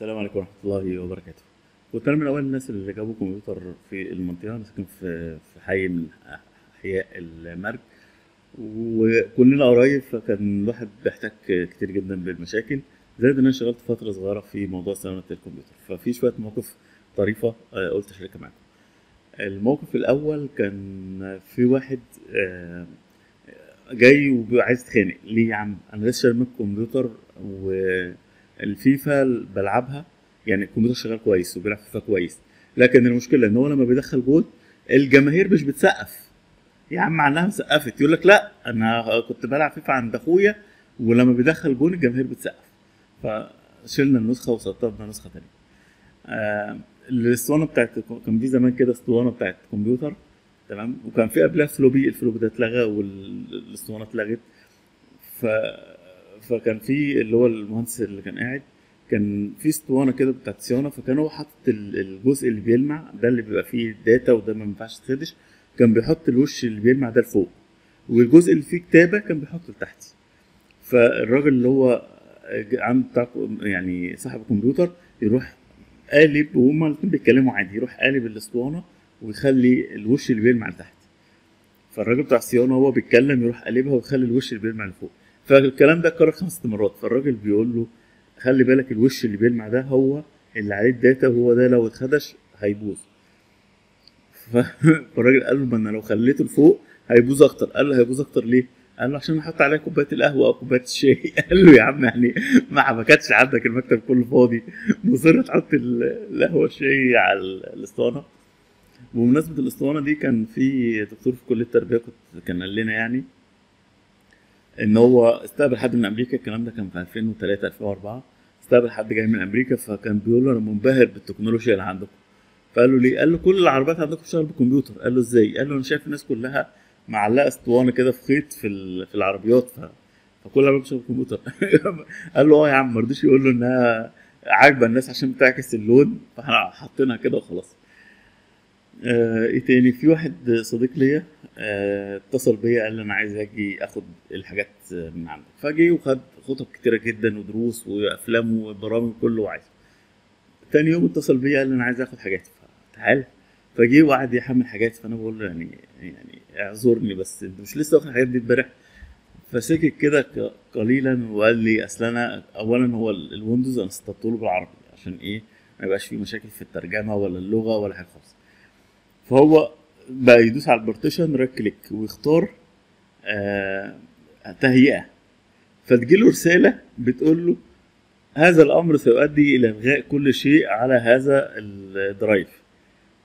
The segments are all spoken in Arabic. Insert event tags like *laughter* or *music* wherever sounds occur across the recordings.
السلام عليكم ورحمة الله وبركاته. كنت أنا من أوائل الناس اللي جابوا كمبيوتر في المنطقة أنا ساكن في في حي من أحياء المرج. وكلنا قرايب فكان الواحد بيحتك كتير جدا بالمشاكل. زائد إن أنا اشتغلت فترة صغيرة في موضوع صيانة الكمبيوتر. ففي شوية مواقف طريفة آه، قلت أشاركها معاكم. الموقف الأول كان في واحد آه، جاي وعايز يتخانق. ليه يا عم؟ أنا لسه شاري الكمبيوتر والفيفا بلعبها يعني الكمبيوتر شغال كويس وبيلعب فيفا كويس لكن المشكلة إن هو لما بيدخل جول الجماهير مش بتسقف. يا عم عنها سقفت يقول لك لا أنا كنت بلعب فيفا عند أخويا ولما بيدخل جول الجماهير بتسقف. فشلنا النسخة وسطبنا نسخة تانية. آه الاسطوانة بتاعت كان في زمان كده اسطوانة بتاعت كمبيوتر تمام؟ وكان في قبلها floppy ال floppy ده اتلغى والاسطوانة اتلغت. ف فكان في اللي هو المهندس اللي كان قاعد كان في اسطوانة كده بتاعت صيانة فكان هو حاطط ال- الجزء اللي بيلمع ده اللي بيبقى فيه داتا وده ما ينفعش تخدش كان بيحط الوش اللي بيلمع ده لفوق والجزء اللي فيه كتابة كان بيحطه لتحت. فالراجل اللي هو عند بتاع يعني صاحب الكمبيوتر يروح قالب وهما الاتنين بيتكلموا عادي يروح قالب الاسطوانة ويخلي الوش اللي بيلمع لتحت. فالراجل بتاع الصيانه وهو بيتكلم يروح قلبها ويخلي الوش اللي بيلمع لفوق. فالكلام ده اتكرر خمس مرات. فالراجل بيقول له خلي بالك الوش اللي بيلمع ده هو اللي عليه الداتا وهو ده لو اتخدش هيبوظ. *laughs* فالراجل قال له ما أنا لو خليته لفوق هيبوظ أكتر. قال له هيبوظ أكتر ليه؟ قال له عشان أحط عليه كوباية القهوة أو كوباية الشاي. *laughs* قال له يا عم يعني ما حبكتش عندك المكتب كله فاضي. مصر تحط ال- القهوة الشاي على ال- الاسطوانة. بمناسبة الاسطوانة دي كان في دكتور في كلية التربية كنت كان قال لنا يعني إن هو استقبل حد من أمريكا الكلام ده كان في 2003 2004 استقبل حد جاي من أمريكا فكان بيقول له أنا منبهر بالتكنولوجيا اللي عندكم. فقال له ليه؟ قال له كل العربيات عندكم بتشتغل بالكمبيوتر. قال له إزاي؟ قال له أنا شايف الناس كلها معلقة أسطوانة كده في خيط في في العربيات ف... فكل العربيات بتشتغل بالكمبيوتر. *laughs* قال له آه يا عم ما رضيش يقول له إنها عاجبة الناس عشان بتعكس اللون فإحنا حاطينها كده وخلاص. إيه تاني؟ في واحد صديق ليا آه، اتصل بيا قال لي أنا عايز أجي آخد الحاجات آه، من عندك. فجي وخد خطب كتيرة جدا ودروس وأفلام وبرامج كله عايز تاني يوم اتصل بيا قال لي أنا عايز آخد حاجاتي. فتعال. فجي وقعد يحمل حاجات فأنا بقول له يعني يعني اعذرني بس أنت مش لسه واخد الحاجات دي امبارح؟ فسكت كده قليلا وقال لي أصل أنا اولا هو ال- ال Windows أنا سطبته له بالعربي عشان إيه؟ ما يبقاش فيه مشاكل في الترجمة ولا اللغة ولا حاجة خالص. فهو بقى يدوس على ال partition right click ويختار آه تهيئة. فتجيله رسالة بتقول له هذا الأمر سيؤدي إلى إلغاء كل شيء على هذا ال drive.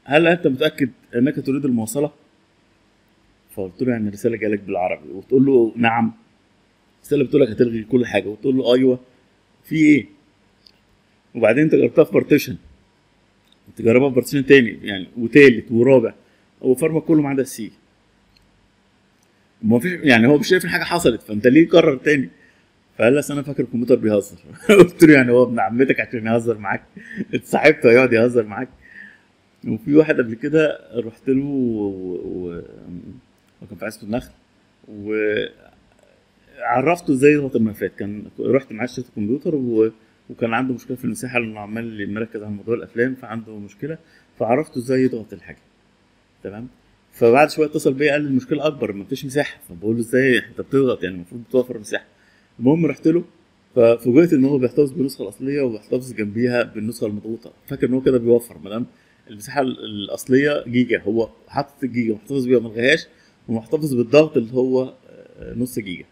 هل أنت متأكد أنك تريد المواصلة؟ فقلت له يعني الرسالة جالك بالعربي. وتقول له نعم. الرسالة بتقول لك هتلغي كل حاجة. وتقول له أيوه. في إيه؟ وبعدين أنت جربتها في partition. تجربها في partition تاني يعني وتالت ورابع وفرمك كله ما عدا ال C ما فيش يعني هو مش شايف حاجة حصلت فأنت ليه قرر تاني؟ فقال لي أنا فاكر الكمبيوتر بيهزر. *laughs* قلت له يعني هو ابن عمتك عشان يهزر معاك. اتصاحبته يقعد يهزر معاك. وفي واحد قبل كده رحت له. وكان في عزبة النخل وعرفته إزاي يضغط الملفات كان رحت معاه شركه الكمبيوتر و... وكان عنده مشكلة في المساحة لأنه عمال مركز على موضوع الأفلام فعنده مشكلة فعرفته إزاي يضغط الحاجة. تمام؟ فبعد شوية اتصل بيا قال لي المشكلة أكبر ما فيش مساحة. فبقول له إزاي؟ أنت بتضغط يعني المفروض توفر مساحة. المهم رحت له ففوجئت إن هو بيحتفظ بالنسخة الأصلية وبيحتفظ جنبيها بالنسخة المضغوطة. فاكر إن هو كده بيوفر ما دام المساحة ال- الأصلية جيجا هو حاطط الجيجا محتفظ بيها ما لغاهاش ومحتفظ بالضغط اللي هو آه، نص جيجا.